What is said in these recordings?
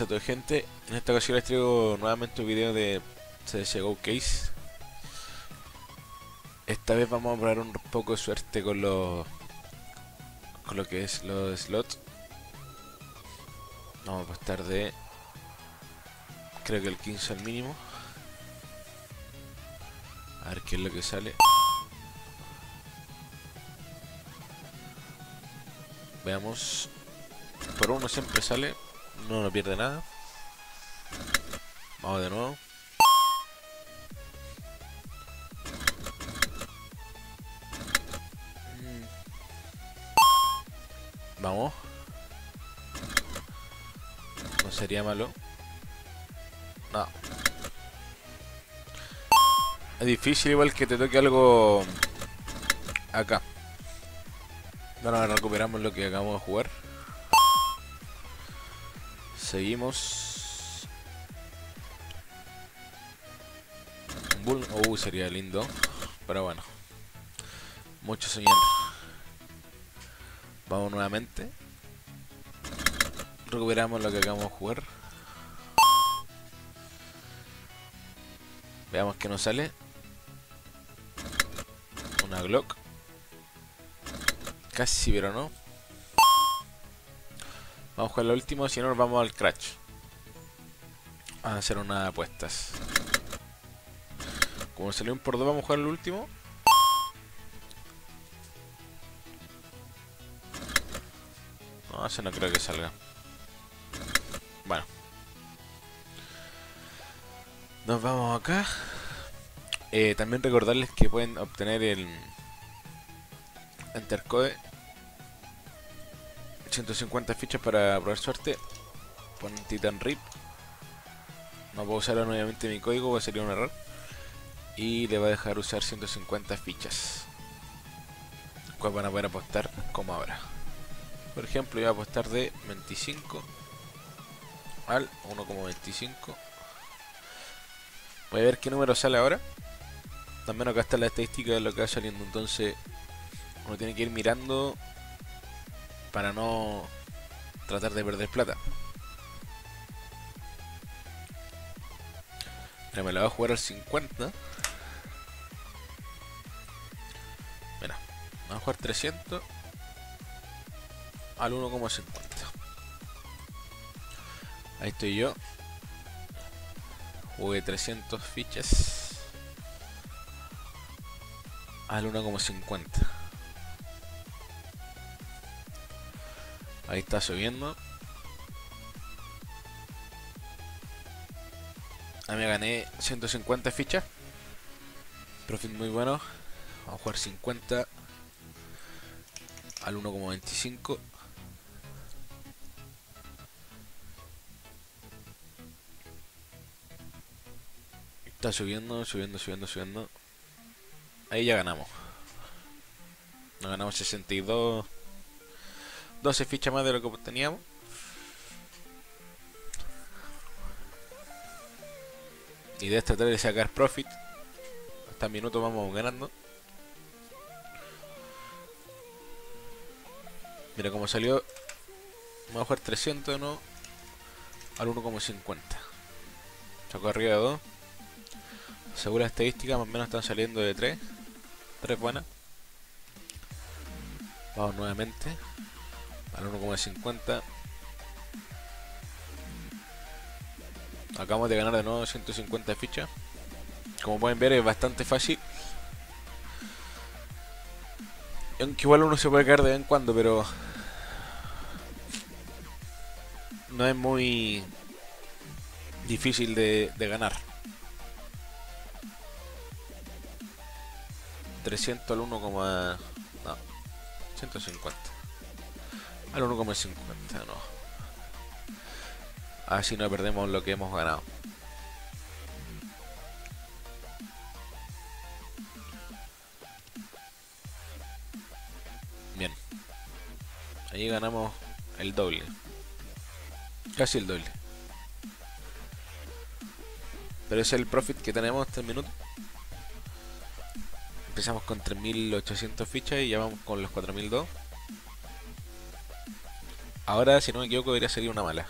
a toda gente. En esta ocasión les traigo nuevamente un video de CSGO Go Case. Esta vez vamos a probar un poco de suerte con los con lo que es los slots. Vamos a apostar de creo que el 15 al mínimo. A ver qué es lo que sale. Veamos. Por uno siempre sale. No, no pierde nada. Vamos de nuevo. Vamos. No sería malo. No. Es difícil igual que te toque algo acá. Bueno, recuperamos lo que acabamos de jugar. Seguimos. Un bull. Uh, sería lindo. Pero bueno. Mucho soñar. Vamos nuevamente. Recuperamos lo que acabamos de jugar. Veamos que nos sale. Una Glock. Casi, pero no. Vamos con lo último, si no nos vamos al crash. A hacer unas apuestas. Como salió un por dos, vamos a jugar el último. No, ese no creo que salga. Bueno. Nos vamos acá. Eh, también recordarles que pueden obtener el Entercode 150 fichas para probar suerte. Pon Titan Rip. No puedo usar nuevamente mi código, va a salir un error. Y le va a dejar usar 150 fichas. Cuál van a poder apostar como ahora. Por ejemplo, yo voy a apostar de 25 al 1,25. Voy a ver qué número sale ahora. También acá está la estadística de lo que va saliendo. Entonces, uno tiene que ir mirando para no tratar de perder plata. Mira, me la voy a jugar al 50. Mira, vamos a jugar 300 al 1,50. Ahí estoy yo. Jugué 300 fichas al 1,50. Ahí está subiendo. A mí me gané 150 fichas. Profit muy bueno. Vamos a jugar 50 al 1,25. Está subiendo, subiendo, subiendo, subiendo. Ahí ya ganamos. Nos ganamos 62. 12 fichas más de lo que teníamos. Y de esta tratar sacar profit. Hasta minutos vamos ganando. Mira cómo salió. Vamos a jugar 300 no al 1,50. Sacó arriba de 2. Según la estadística, más o menos están saliendo de 3. 3 buenas. Vamos nuevamente al 1,50 acabamos de ganar de nuevo 150 fichas. Como pueden ver es bastante fácil. Aunque igual uno se puede caer de vez en cuando pero no es muy difícil de, ganar. 300 al 1, no 150 al 1,50, no. Así no perdemos lo que hemos ganado. Bien. Ahí ganamos el doble. Casi el doble. Pero es el profit que tenemos este minuto. Empezamos con 3.800 fichas y ya vamos con los 4.002. Ahora, si no me equivoco, debería salir una mala.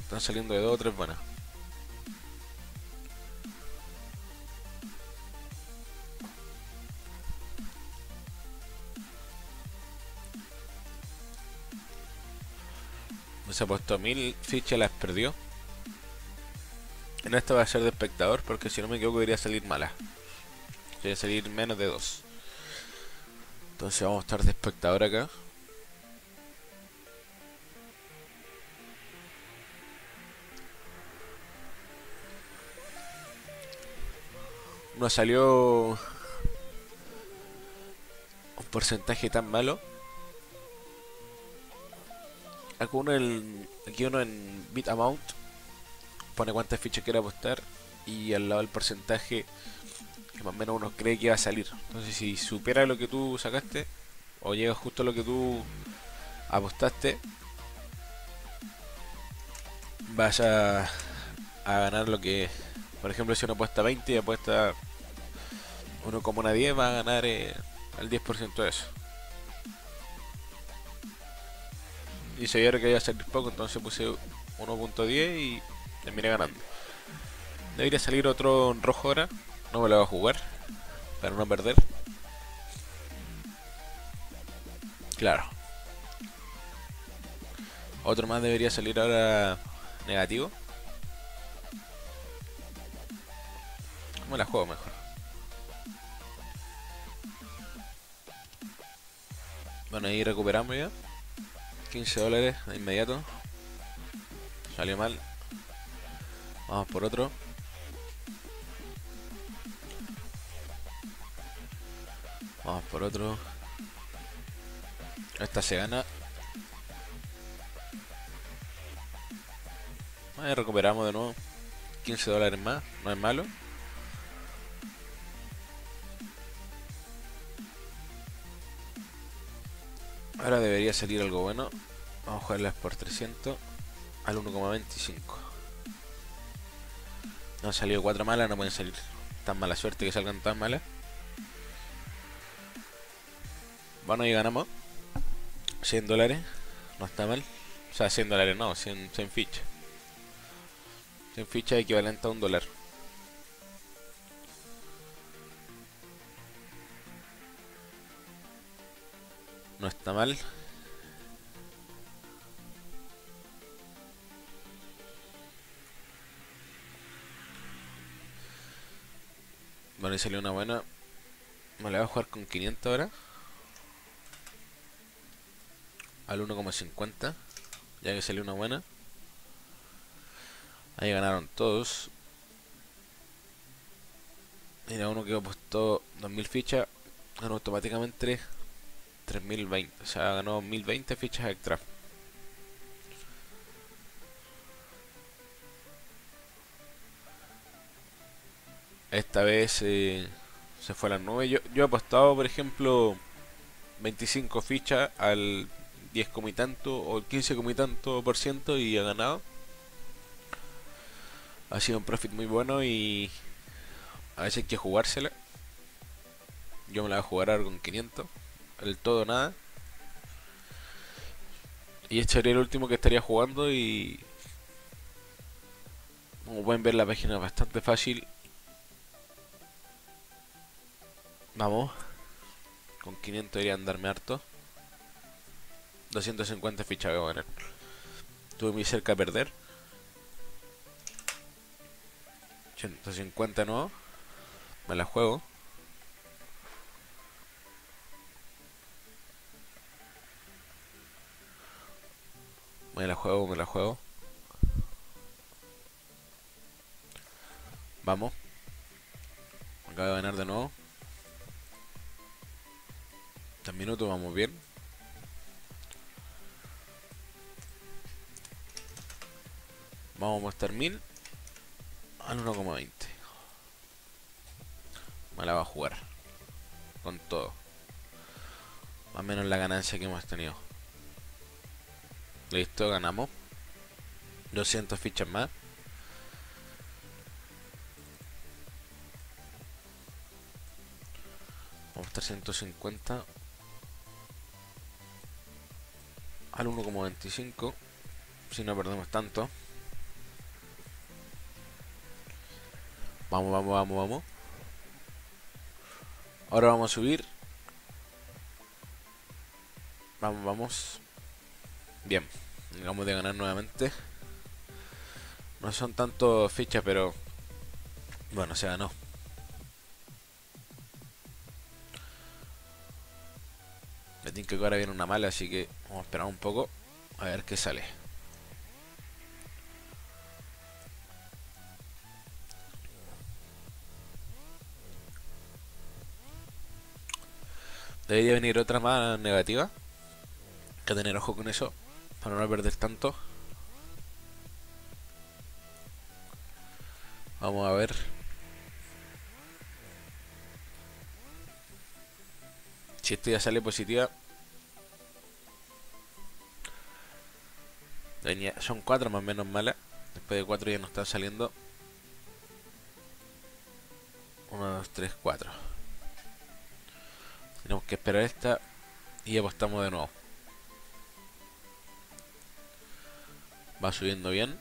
Están saliendo de dos o tres buenas. Se ha puesto mil fichas, las perdió. En esta va a ser de espectador porque si no me equivoco debería salir mala. Debería salir menos de dos. Entonces vamos a estar de espectador acá. No salió un porcentaje tan malo. Aquí uno, en, aquí uno en bit amount pone cuántas fichas quiere apostar y al lado el porcentaje que más o menos uno cree que va a salir. Entonces si supera lo que tú sacaste o llega justo a lo que tú apostaste, vas a, a ganar lo que... Por ejemplo, si uno apuesta 20 y apuesta uno como 10, va a ganar eh, el 10% de eso. Y se vieron que iba a salir poco, entonces puse 1.10 y terminé ganando. Debería salir otro rojo ahora. No me lo voy a jugar. Para no perder. Claro. Otro más debería salir ahora negativo. Me la juego mejor. Bueno, ahí recuperamos ya. 15 dólares de inmediato. Salió mal. Vamos por otro. Vamos por otro. Esta se gana. Ahí recuperamos de nuevo. 15 dólares más. No es malo. Ahora debería salir algo bueno. Vamos a jugarlas por 300 al 1,25. No han salido 4 malas, no pueden salir tan mala suerte que salgan tan malas. Bueno, y ganamos 100 dólares. No está mal. O sea, 100 dólares no, 100, 100 fichas. 100 fichas equivalente a un dólar. No está mal. Bueno, y salió una buena. Me la voy a jugar con 500 ahora. Al 1,50. Ya que salió una buena. Ahí ganaron todos. Mira, uno que apostó 2000 fichas. Ganó automáticamente 3020, o sea, ganó 1020 fichas extra. Esta vez eh, se fue a las 9. Yo, yo he apostado, por ejemplo, 25 fichas al 10 como y tanto o el 15 como y tanto por ciento y ha ganado. Ha sido un profit muy bueno y a veces hay que jugársela. Yo me la voy a jugar ahora con 500 el todo nada. Y este sería el último que estaría jugando y... Como pueden ver la página es bastante fácil. Vamos. Con 500 deberían darme harto. 250 fichas voy a ganar. Estuve muy cerca de perder. 150 no. Me la juego. Me la juego, me la juego. Vamos. Acaba de ganar de nuevo. Tres minutos, vamos bien. Vamos a mostrar 1000 al 1,20. Me la va a jugar. Con todo. Más o menos la ganancia que hemos tenido. Listo, ganamos. 200 fichas más. Vamos a 350. Al 1,25. Si no perdemos tanto. Vamos, vamos, vamos, vamos. Ahora vamos a subir. Vamos, vamos. Bien. Vamos de ganar nuevamente. No son tanto fichas, pero... Bueno, se ganó. Me tiene que ahora viene una mala, así que vamos a esperar un poco a ver qué sale. Debería venir otra más negativa. Hay que tener ojo con eso. Para no perder tanto. Vamos a ver. Si esto ya sale positiva. son cuatro más o menos malas. Después de cuatro ya no están saliendo. 1, 2, 3, 4. Tenemos que esperar esta y apostamos de nuevo. Va subiendo bien.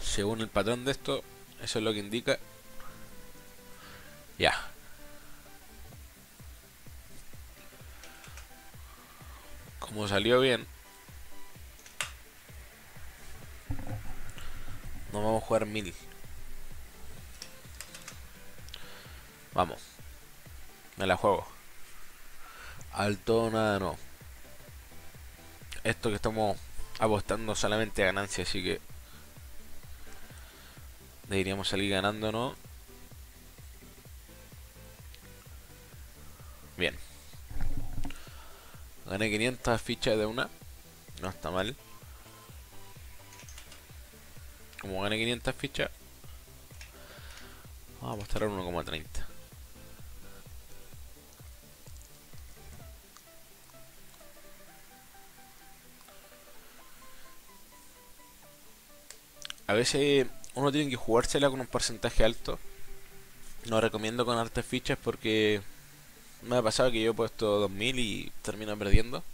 Según el patrón de esto, eso es lo que indica. Ya. Como salió bien. No vamos a jugar mil. Vamos. Me la juego. Alto, nada, no. Esto que estamos apostando solamente a ganancia, así que deberíamos salir ganando, ¿no? Bien. Gané 500 fichas de una. No está mal. Como gané 500 fichas, vamos a apostar a 1,30. A veces uno tiene que jugársela con un porcentaje alto. No recomiendo con altas fichas porque me ha pasado que yo he puesto 2000 y termino perdiendo.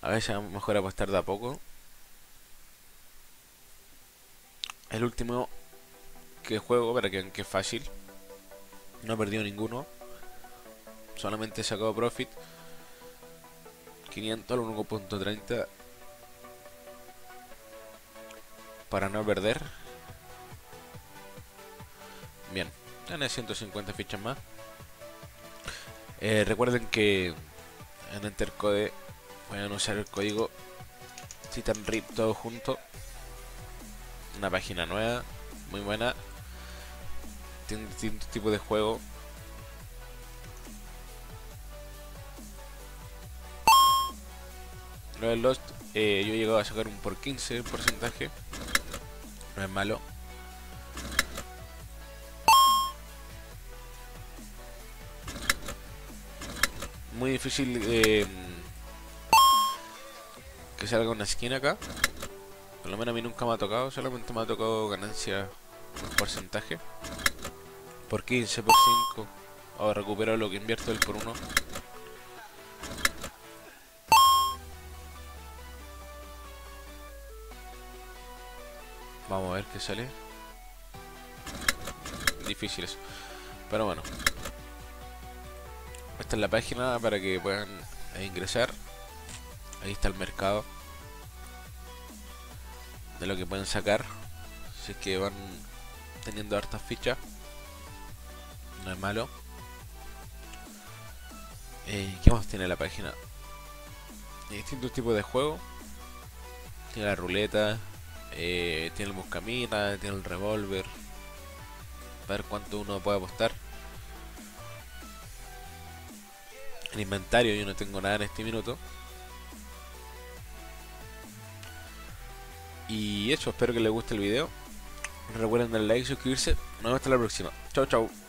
A veces es mejor apostar de a poco. El último que juego, para que es fácil. No he perdido ninguno. Solamente he sacado profit. 500 al 1.30 para no perder. Bien, tiene 150 fichas más. Eh, recuerden que en Entercode pueden usar el código TitanRip todo junto. Una página nueva, muy buena. Tiene distintos tipos de juego. Lo de Lost, eh, yo he llegado a sacar un por 15 porcentaje. No es malo. Muy difícil eh, que salga una esquina acá. Por lo menos a mí nunca me ha tocado, solamente me ha tocado ganancia porcentaje. Por 15, por 5. Ahora recupero lo que invierto el por 1. Vamos a ver qué sale. Difícil eso. Pero bueno. Esta es la página para que puedan ingresar. Ahí está el mercado. De lo que pueden sacar. Es que van teniendo hartas fichas. No es malo. Eh, ¿Qué más tiene la página? distintos tipos de juego. Tiene la ruleta, eh, tiene el buscamina, tiene el revólver. A ver cuánto uno puede apostar. El inventario yo no tengo nada en este minuto. Y eso, espero que les guste el video. Recuerden darle like y suscribirse. Nos vemos hasta la próxima. Chau chau.